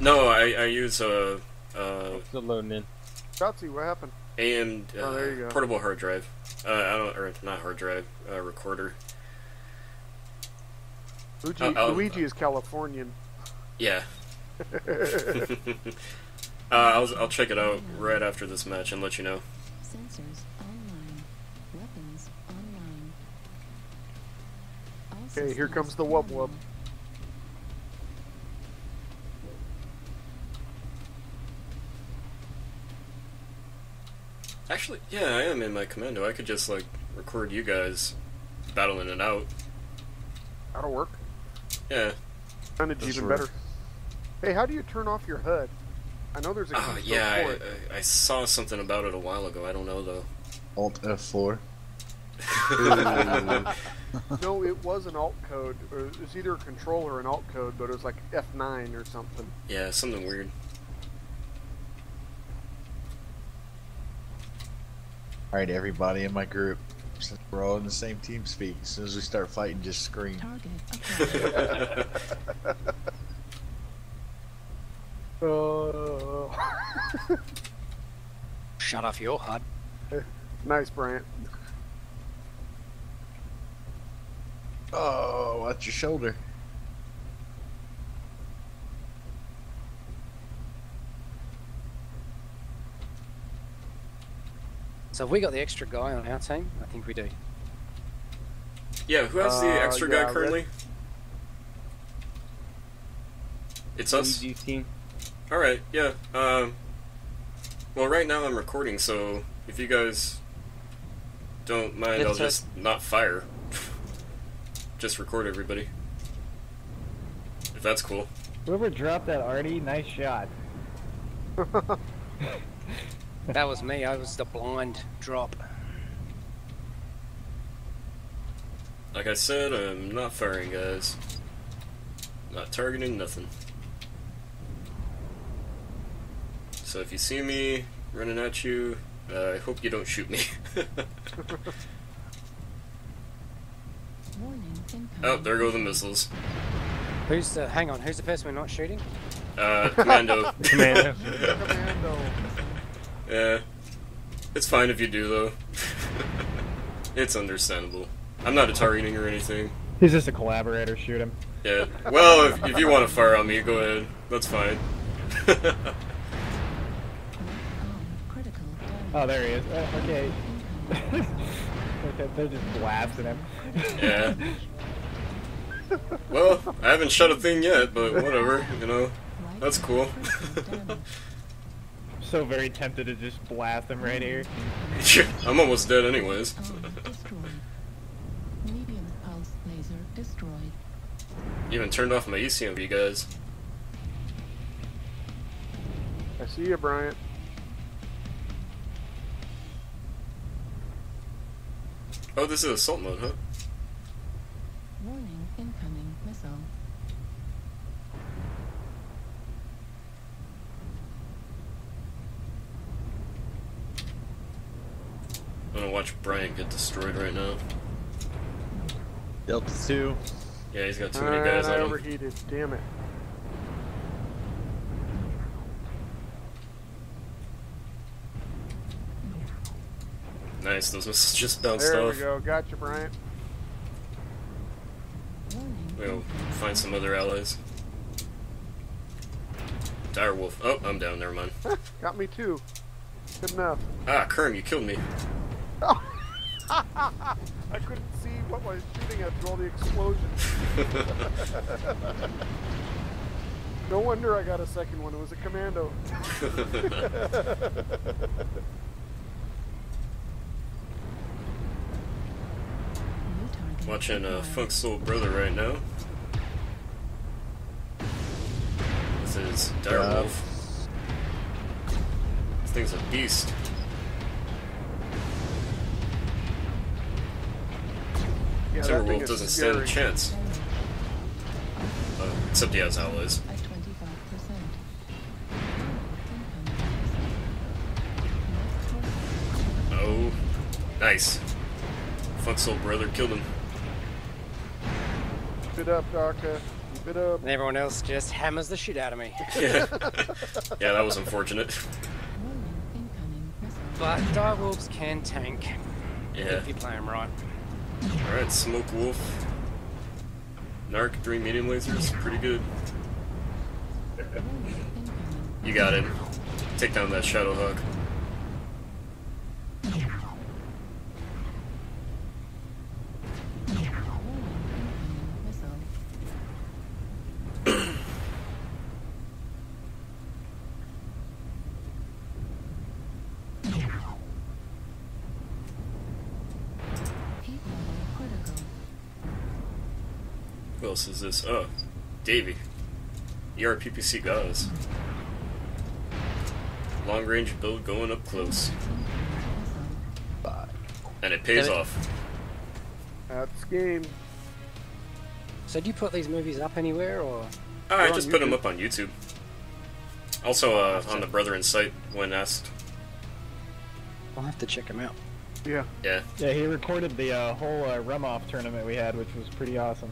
No, I, I use a, a Still loading in. Shotzi, what happened? AM uh, Oh, there you go. portable hard drive. Uh, I don't, or not hard drive, uh, recorder. Luigi, Uh, oh. Luigi is Californian. Yeah. uh, I'll I'll check it out right after this match and let you know. Sensors online. Weapons online. Okay, here comes the wub wub. Actually, yeah, I am in my commando. I could just like record you guys battling it out. That'll work. Yeah. Signage That's even right. better. Hey, how do you turn off your HUD? I know there's a Oh yeah, for it. I, I, I saw something about it a while ago. I don't know though. Alt F4. No, it was an alt code, or it was either a control or an alt code, but it was like F9 or something. Yeah, something weird. Alright, everybody in my group. Since we're all in the same team speak, as soon as we start fighting, just scream. Target acquired. Uh, Shut off your HUD. nice, Bryant. Oh, watch your shoulder. So have we got the extra guy on our team? I think we do. Yeah, who has the Uh, extra yeah, guy Red- currently? It's us. Easy team. All right. Yeah. Um. Well, right now I'm recording, so if you guys don't mind, Yes, I'll sir. just not fire. just record everybody. If that's cool. Whoever dropped that Artie, nice shot. That was me. I was the blind drop. Like I said, I'm not firing, guys. Not targeting nothing. So if you see me running at you, uh, I hope you don't shoot me. Oh, there go the missiles. Who's the? Hang on. Who's the person we're not shooting? Uh, commando. Commando. Commando. yeah. It's fine if you do, though. it's understandable. I'm not a targeting or anything. He's just a collaborator. Shoot him. Yeah. Well, if, if you want to fire on me, go ahead. That's fine. Lock on. Critical damage. Oh, there he is. Uh, okay. Okay. They're just blasting him. Yeah. Well, I haven't shot a thing yet, but whatever, you know. That's cool. critical damage. so very tempted to just blast him right here. I'm almost dead anyways. Arm destroyed. Medium pulse laser destroyed. Even turned off my E ECMP, guys. I see you, Bryant. Oh, this is assault mode, huh? I'm gonna watch Bryant get destroyed right now. Delta 2. Yeah, he's got too many guys And on him. overheated. Damn it. Nice, those missiles just bounced There off. we go. Gotcha, Bryant. We'll find some other allies. Dire Wolf. Oh, I'm down, never mind. Got me too. Good enough. Ah, Kern, you killed me. I couldn't see what I was shooting at through all the explosions. no wonder I got a second one. It was a commando. Watching uh, acquired. Funk Soul Brother right now. This is Dire Yeah. Wolf. This thing's a beast. Yeah, that thing Timberwolf doesn't stand a chance. Uh, except he has allies. 25%. Oh, nice. Funk Soul Brother killed him. Good up, Darka. You Spit up. And everyone else just hammers the shit out of me. Yeah. yeah, that was unfortunate. Warning, incoming missile. But direwolves can tank Yeah. if you play them right. Alright, Smoke Wolf. Narc, three medium lasers, pretty good. You got it. Take down that Shadow Hawk. Who else is this? Oh, Davey. E ERPPC guys. Long range build going up close. Bye. And it pays it- off. That's game. So do you put these movies up anywhere, or I They're just put them up on YouTube. Also uh, on the Brethren site when asked. I'll have to check them out. Yeah. Yeah. Yeah, he recorded the uh, whole uh, Rumoff tournament we had, which was pretty awesome.